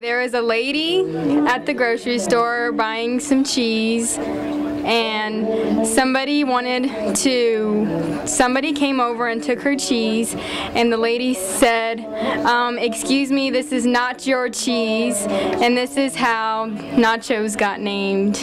There was a lady at the grocery store buying some cheese and somebody wanted to somebody came over and took her cheese and the lady said um, excuse me this is not your cheese and this is how nachos got named.